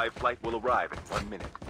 Revived flight will arrive in one minute.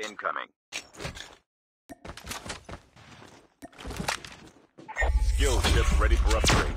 incoming. Skill chip ready for upgrade.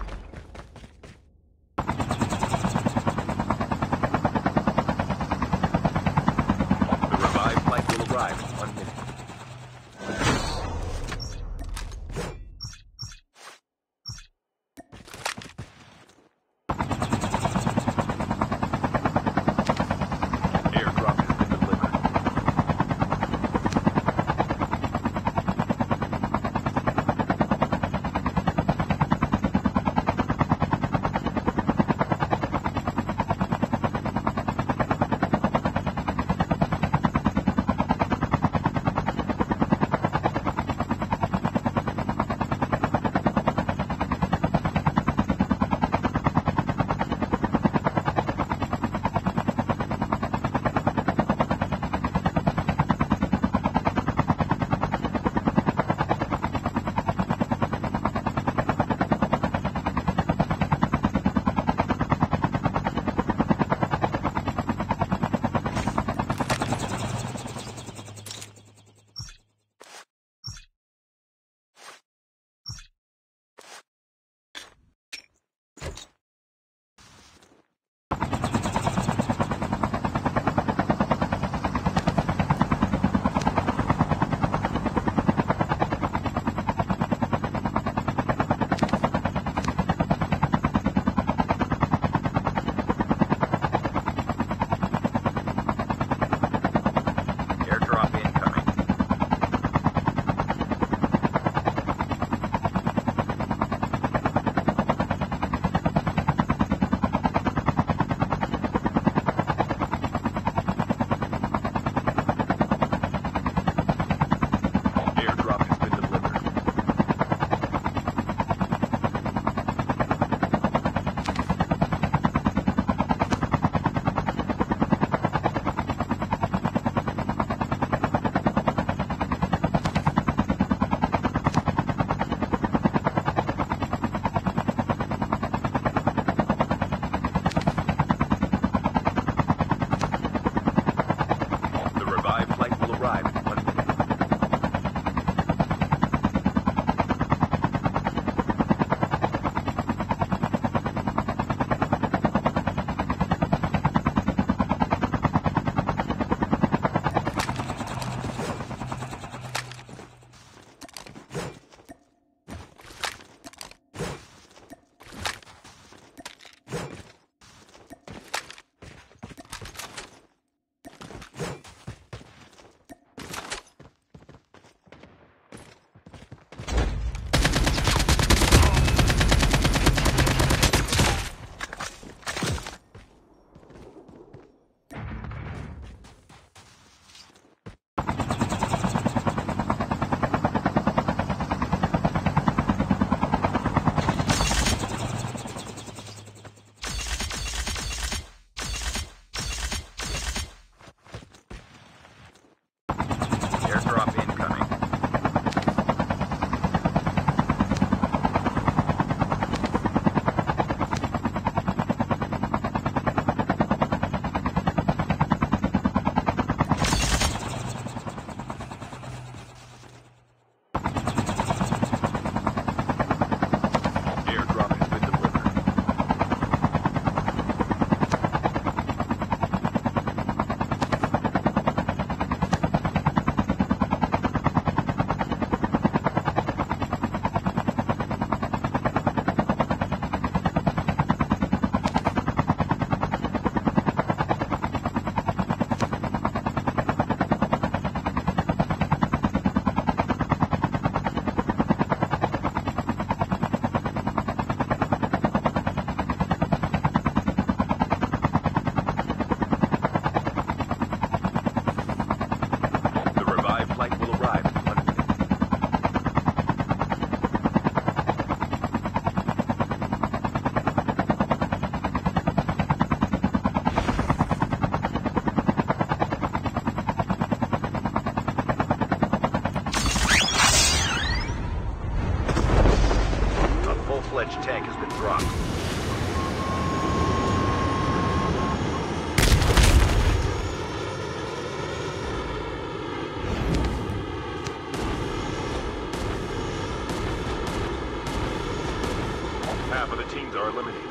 half of the teams are eliminated.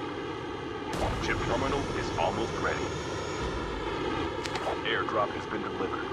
Chip terminal is almost ready. Airdrop has been delivered.